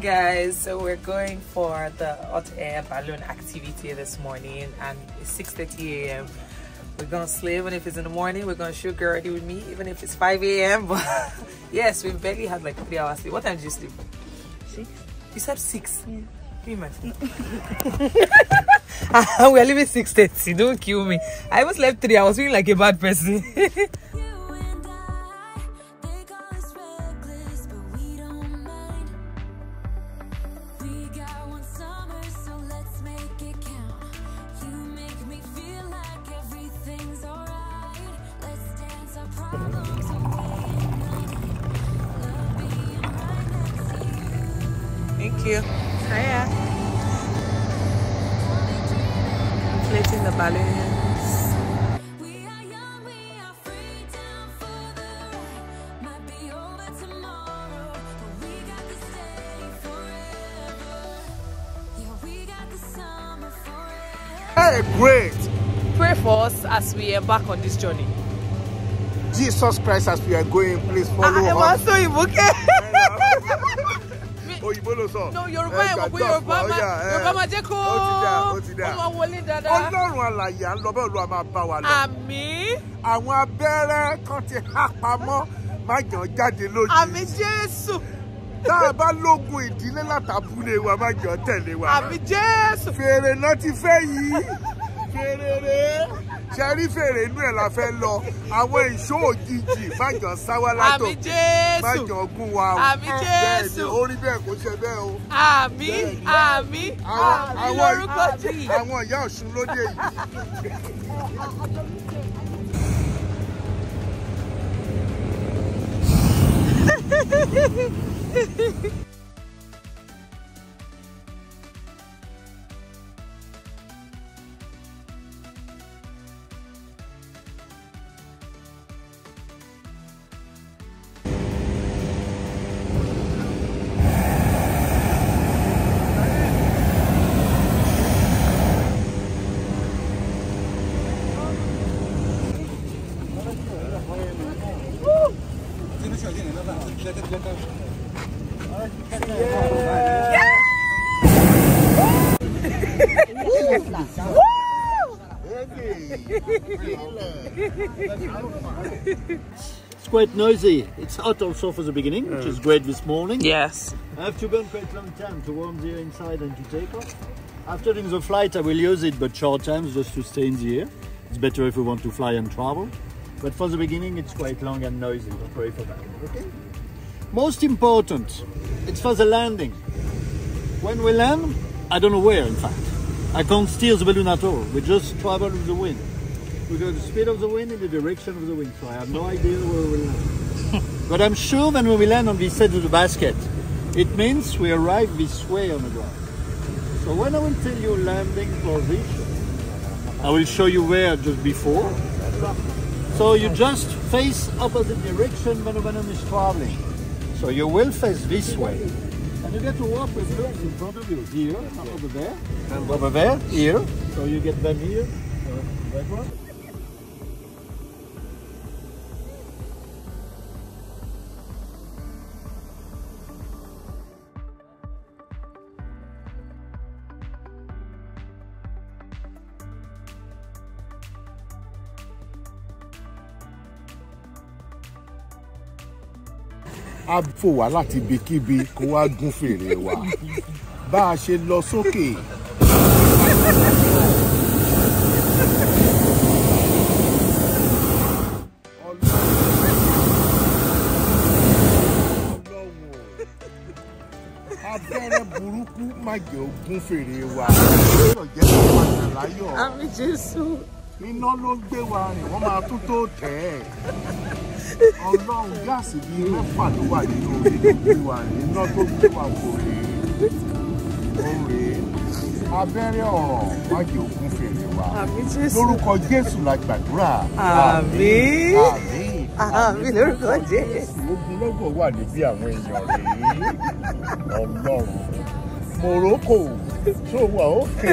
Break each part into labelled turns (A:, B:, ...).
A: guys so we're going for the hot air balloon activity this morning and it's 6 30 a.m we're gonna sleep even if it's in the morning we're gonna shoot girl with me even if it's 5 a.m but yes we barely had like three hours sleep. What time did you sleep?
B: Six.
A: you said six.
B: Yeah.
A: Imagine? Ah, we're leaving 6 30 don't kill me. I even slept three. I was feeling like a bad person
C: we got
A: the
C: summer forever.
D: Hey, great!
A: Pray for us as we embark on this journey.
D: Jesus Christ, as we are going, please follow
A: I
D: us.
A: want to invoke.
D: Òyìnbó ló sọ.
A: No, Yorùbá
D: Ẹ
A: ẹ̀ mọ̀ pé Yorùbá
D: wa,
A: máa
D: ẹ.
A: Yorùbá máa jẹ́ kó
D: Ó
A: máa wọlé dáadáa.
D: Ọlọ́run alàyè à ń lọ bẹ́ẹ̀ Olúwa máa bá wa lọ.
A: Àmín.
D: Àwọn abẹ́rẹ́ kan ti há pamọ́ má jàn jáde lójijì.
A: Àmín Jésù.
D: Tá a bá lógun ìdílé látàbúlé wa má jàn tẹ̀lé wa.
A: Àmín Jésù.
D: Fèrè náà ti fẹ́ yìí. Fèrè rèé. Ṣé rí fèrè inú ẹ̀ la fẹ́ lọ? Àwọn ìṣó òjijì má jàn sáwá látò.
A: Àmín Jésù.
D: má jàn gún wa o. Bẹ́ẹ̀ ni ó rí bẹ́ẹ̀ kó ṣe bẹ́ẹ̀ o.
A: Àmín
D: àwọn
A: lórúkọ Jésù.
D: àwọn ìyá ọ̀ṣun lóde yìí.
E: It's quite noisy. It's hot also for the beginning, which is great this morning.
A: Yes.
E: I have to burn quite long time to warm the air inside and to take off. After doing the flight, I will use it, but short times just to stay in the air. It's better if we want to fly and travel. But for the beginning, it's quite long and noisy. Don't worry for that. Okay. Most important, it's for the landing. When we land, I don't know where. In fact, I can't steer the balloon at all. We just travel with the wind. We go the speed of the wind in the direction of the wind, so I have no idea where we will land. but I'm sure when we land on this side of the basket, it means we arrive this way on the ground. So when I will tell you landing position, I will show you where just before. So you just face opposite direction when the balloon is traveling. So you will face this way. And you get to walk with birds in front of you, here, over there, and over there, here. So you get them here, uh, that one.
D: A fò wá láti ibikíbi kó wá gún fèrè wa bá a ṣe lọ sókè. abẹ́rẹ́ burúkú má. Iná ló gbé wa rìn wọ́n máa tún tó tẹ̀ ẹ́. Ọlọ́run gáàsì bíi mẹ́fà ló wà nínú omi tó gbé wa rìn iná tó gbé wa kò rèé ó rèé abẹ́rẹ́ ọ̀rọ̀ jẹ́ ogún fèrè wa. Lórúkọ jésù la gbàdúrà.
A: Àmín.
D: àmín.
A: Àmín lórúkọ Jésù.
D: ogunlọ́gọ̀ wà níbí àwọn èèyàn rèé ọlọ́run. Morocco tó wà ókè.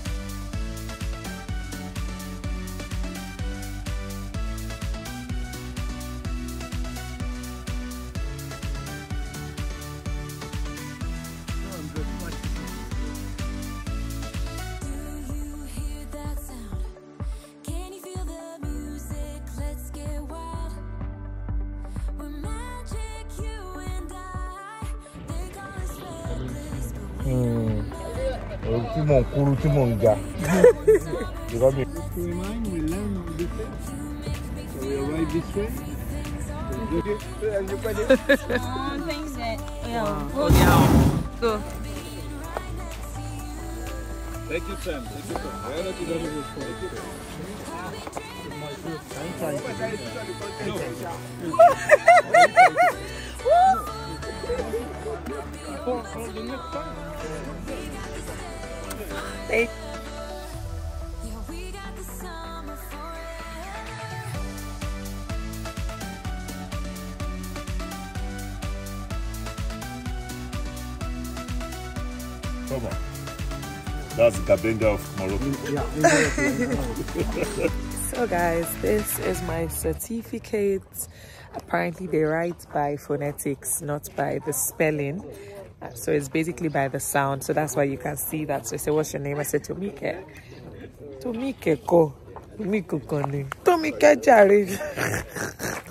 A: Go.
E: Thank you, Sam. Thank you, Sam. You going to
C: the summer
D: Come on. That's Gabenda of Morocco.
A: So guys, this is my certificate. Apparently they write by phonetics, not by the spelling. So it's basically by the sound. So that's why you can see that. So I said, what's your name? I said, Tomike. Tomike ko. Tomike. Tomike.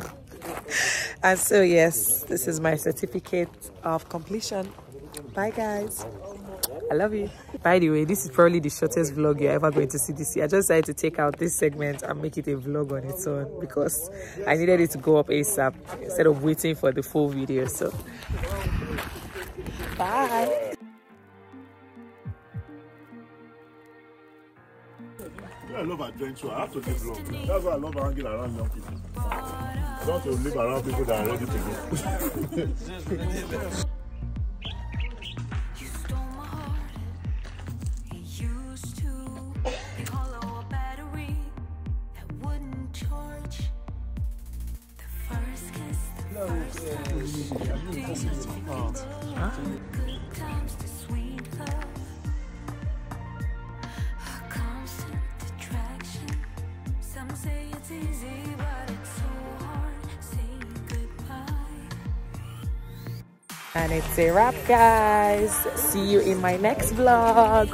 A: And so yes, this is my certificate of completion. Bye guys. I love you. By the way, this is probably the shortest vlog you're ever going to see this year. I just decided to take out this segment and make it a vlog on its own because I needed it to go up ASAP instead of waiting for the full video. So, bye.
D: I love adventure. I have to live long. That's why I love hanging around young people. I don't want to live around people that are ready to go.
A: And it's a wrap guys. See you in my next vlog.